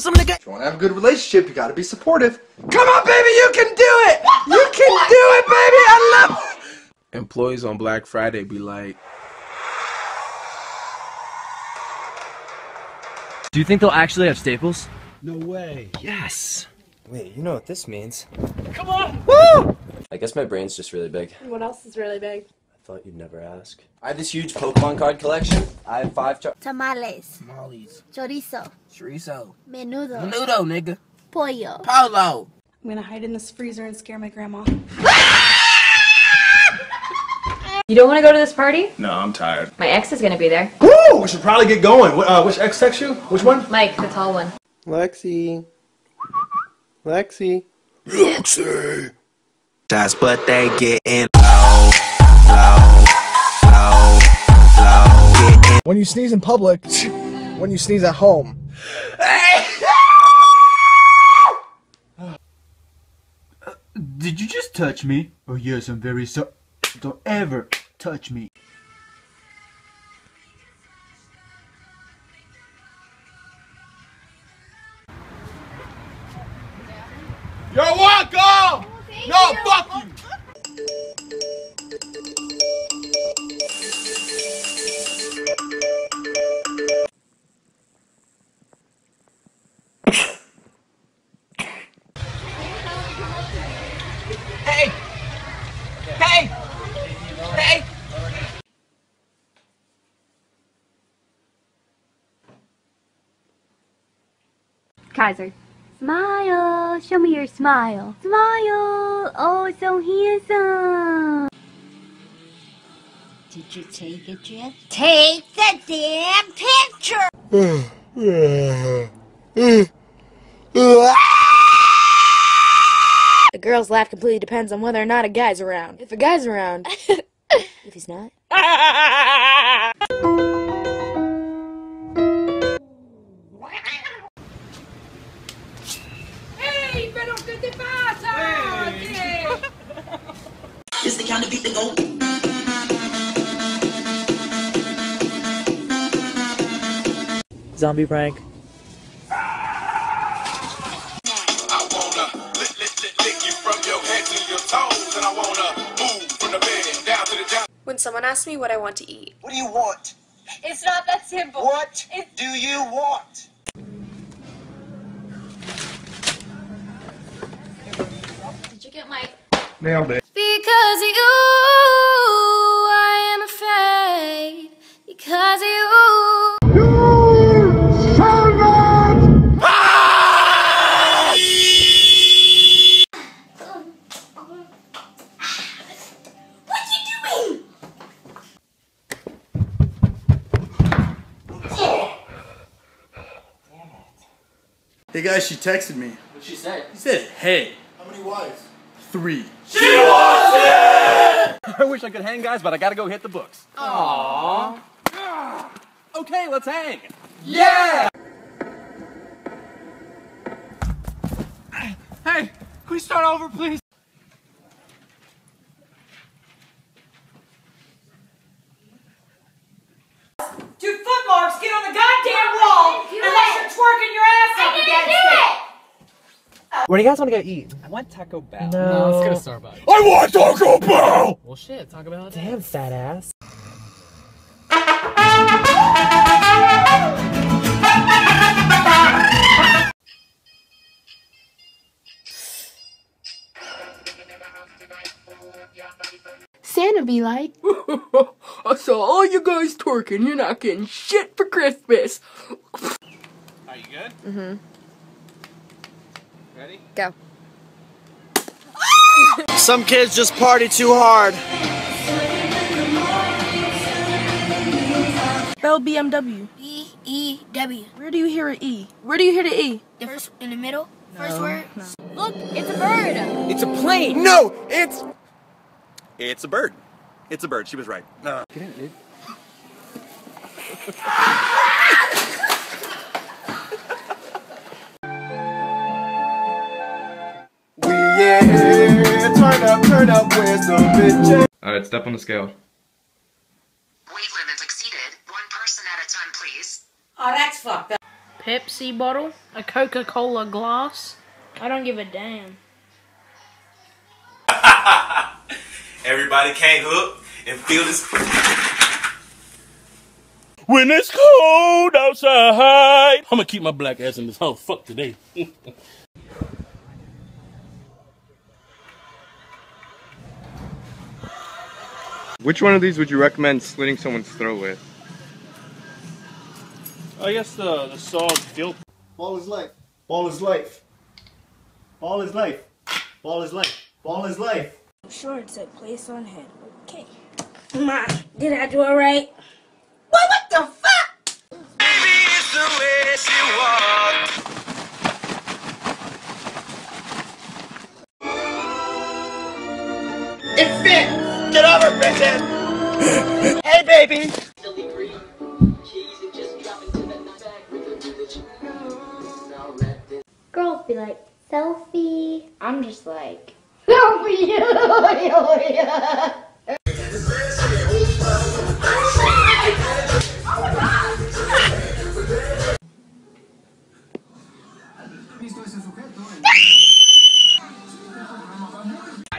some nigga. If you want to have a good relationship, you got to be supportive. Come on, baby, you can do it. You can do it, baby. I love. Employees on Black Friday be like, Do you think they'll actually have staples? No way. Yes. Wait, you know what this means? Come on! Woo! I guess my brain's just really big. What else is really big? I thought you'd never ask. I have this huge Pokemon card collection. I have five char- Tamales. Tamales. Chorizo. Chorizo. Menudo. Menudo, nigga. Pollo. Polo. I'm gonna hide in this freezer and scare my grandma. You don't want to go to this party? No, I'm tired. My ex is going to be there. Woo! We should probably get going. Wh- Uh, which ex text you? Which one? Mike, the tall one. Lexi. Lexi. Lexi. That's but they getting low, When you sneeze in public, when you sneeze at home. Did you just touch me? Oh yes, I'm very sorry. Don't ever touch me. Hey! Hey! Kaiser. Smile. Show me your smile. Smile. Oh, so handsome. Did you take it yet? Take the damn picture. A girl's laugh completely depends on whether or not a guy's around. If a guy's around, if he's not. Hey, pero ¿qué te pasa? ¿Qué? It's the kind of beat that go. Zombie prank. Someone asks me what I want to eat, What do you want? It's not that simple. What do you want? Did you get my... Nailed it. Because of you, Hey guys, she texted me. What she said? She said, "Hey, How many wives? three. She wants it! I wish I could hang, guys, but I gotta go hit the books. Aww. Okay, let's hang. Yeah! Hey, can we start over, please? Two foot marks get on the goddamn wall unless you're twerking your ass up against it. Where do you guys want to go eat? I want Taco Bell. No. let's go to Starbucks. I want Taco Bell! Well, shit, Taco Bell. it is. Damn, fat ass. Santa be like, I saw all you guys twerking. You're not getting shit for Christmas. Are you good? mm-hmm, Ready? go. Some kids just party too hard. Spell BMW. B E W. Where do you hear an E? Where do you hear the E? The first in the middle. First word. Look, it's a bird. It's a plane. No, it's It's a bird. It's a bird. She was right. No. up, turn up, where's the bitch? Alright, step on the scale. Weight limit exceeded. One person at a time, please. Oh, that's fucked up. Pepsi bottle, a Coca Cola glass. I don't give a damn. Everybody can't hook and feel this. When it's cold outside, I'm gonna keep my black ass in this house. Fuck today. Which one of these would you recommend slitting someone's throat with? I guess the the saw's guilt. Ball is life. Ball is life. Ball is life. Ball is life. Ball is life. I'm sure, it said place on head. Okay. Ma, did I do it right? What, what the fuck? It bitches! hey, baby! Girls be like, selfie. I'm just like,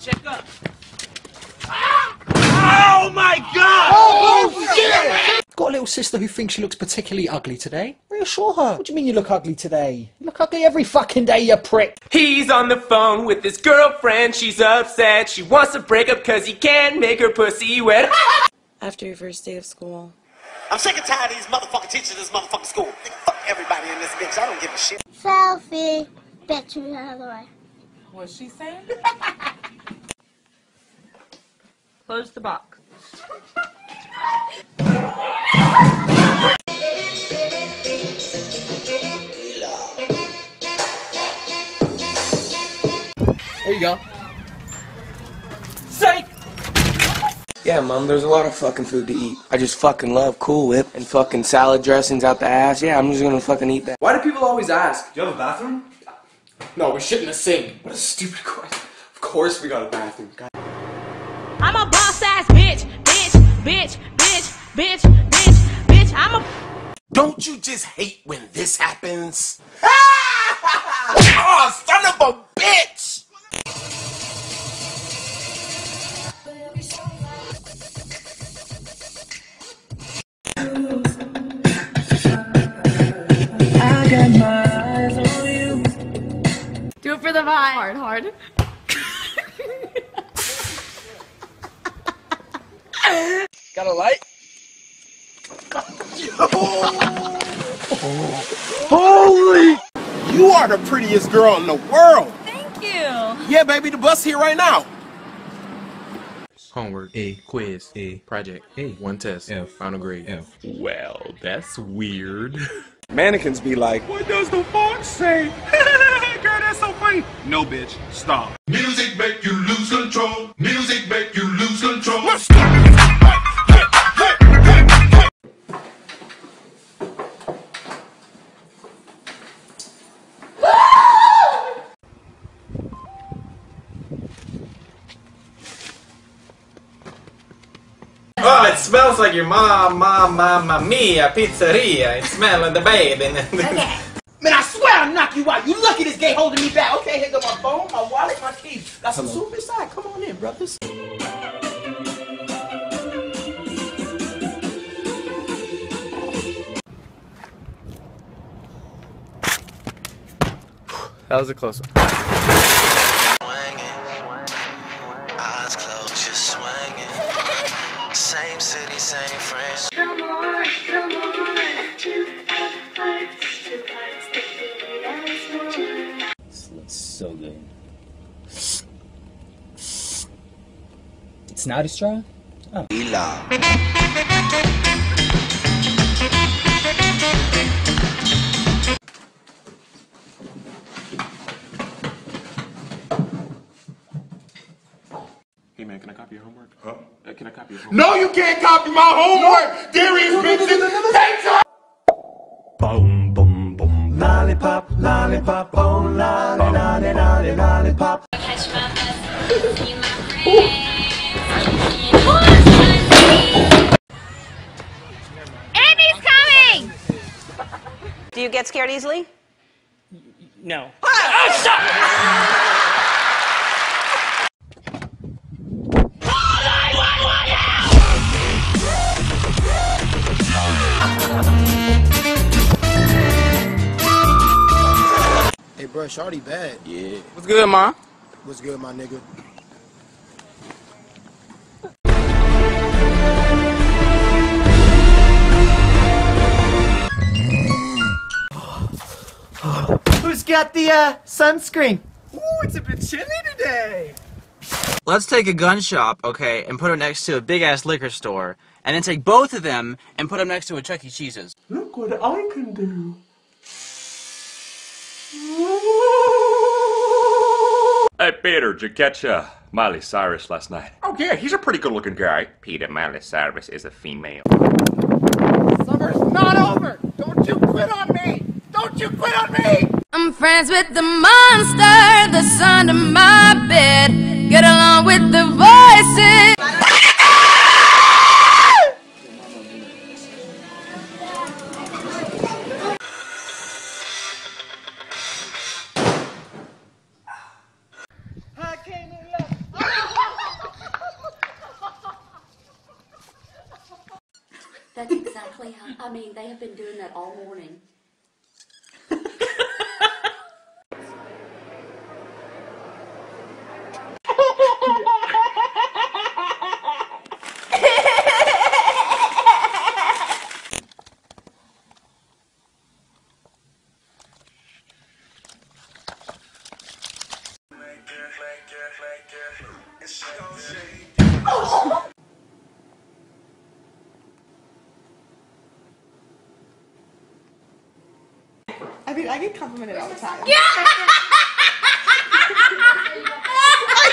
Check up. Oh my god! Oh, shit! Got a little sister who thinks she looks particularly ugly today. Reassure her. What do you mean you look ugly today? You look ugly every fucking day, you prick. He's on the phone with his girlfriend. She's upset. She wants to break up because he can't make her pussy wet. After your first day of school. I'm sick and tired of these motherfucking teachers in this motherfucking school. Nigga, Fuck everybody in this bitch. I don't give a shit. Selfie. Bet you the other way. What's she saying? Close the box. There you go. Psych! Yeah, mom, there's a lot of fucking food to eat. I just fucking love Cool Whip and fucking salad dressings out the ass. Yeah, I'm just gonna fucking eat that. Why do people always ask? Do you have a bathroom? No, we shit in the sink. What a stupid question. Of course we got a bathroom. God. I'm a boss ass bitch, bitch, bitch, bitch, bitch, bitch, bitch. I'm a. Don't you just hate when this happens? oh, son of a bitch! I got my eyes on you. Do it for the vibe. Hard, hard. Got a light? Holy! You are the prettiest girl in the world! Thank you. Yeah, baby, the bus here right now. Homework A, quiz A, project A, one test F, final grade F. Well, that's weird. Mannequins be like, What does the fox say? Girl, that's so funny. No, bitch. Stop. Music make your mom, mom, mama mia pizzeria. It's smelling the baby. Okay. Man, I swear I'll knock you out. You lucky this gay holding me back. Okay, here go my phone, my wallet, my keys. Got some soup inside. Come on in, brothers. That was a close one. Not a straw? Oh. Hey man, can I copy your homework? Huh? Uh, can I copy your No, you can't copy my homework. There is bitches. Take time. Boom, boom, boom. Lollipop, lollipop, oh, lolly, lolly, lolly, lollipop. Andy's coming! Do you get scared easily? No. Hey, bro, Shawty bad. Yeah. What's good, ma? What's good, my nigga? Got the uh, sunscreen? Ooh, it's a bit chilly today. Let's take a gun shop, okay, and put it next to a big ass liquor store, and then take both of them and put them next to a Chuck E. Cheese's. Look what I can do. Hey, Peter, did you catch uh, Miley Cyrus last night? Oh yeah, he's a pretty good looking guy. Peter Miley Cyrus is a female. Summer's not over. Don't you quit on me. Don't you quit on me. Friends with the monster that's under my bed. I get complimented all the time. I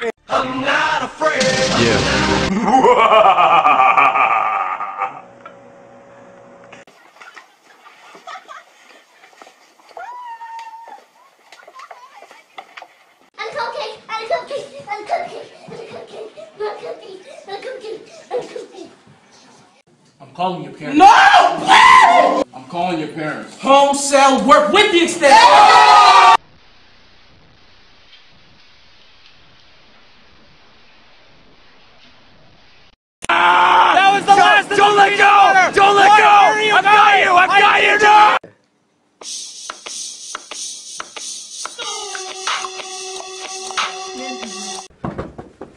do. I'm not afraid. Yeah. And cookie, and cookie, and cookie, and cookie, and cookie, and cookie, and cookie. I'm calling your parents. No! I'm calling your parents. Home cell work with the extension. That was the last. Don't let go! Don't let go! I've got you! I've got you now!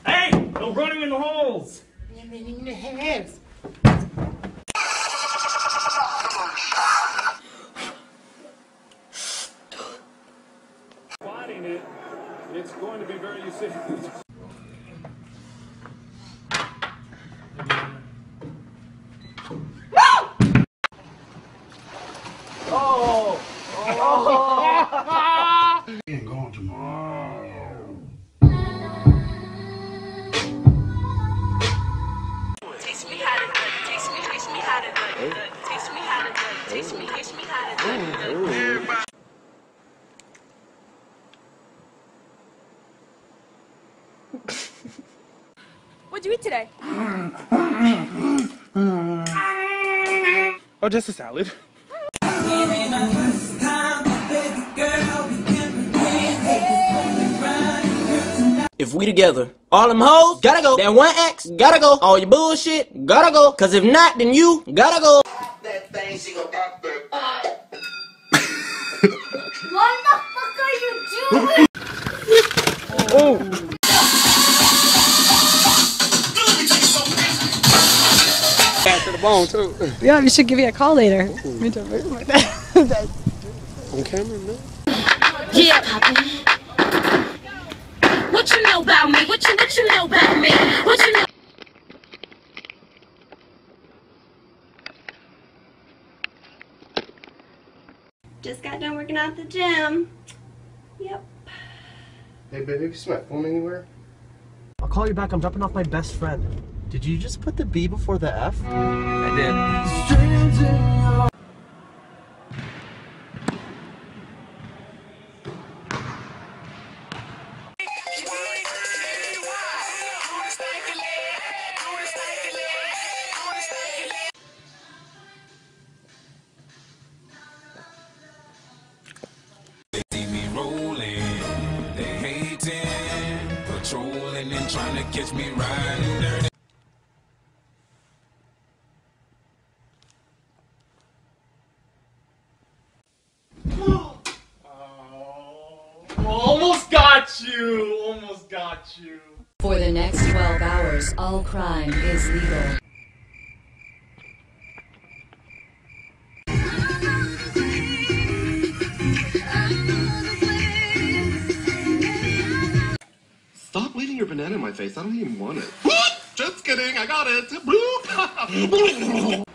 Hey, no running in the holes. Fighting What'd you eat today? Oh, just a salad. If we together, all them hoes gotta go. That one X gotta go. All your bullshit gotta go. Cause if not, then you gotta go. That thing she gonna pop the. What the fuck are you doing? Oh. Back to bone too. Yeah, you should give me a call later. On camera, no. Yeah, Poppy. What you know about me? What you what you know about me? What you know? Just got done working out at the gym. Yep. Hey, baby, you see my phone anywhere? I'll call you back. I'm dropping off my best friend. Did you just put the B before the F? I did. You! Almost got you. For the next 12 hours, all crime is legal. Stop leaving your banana in my face. I don't even want it. What? Just kidding. I got it. Bloop.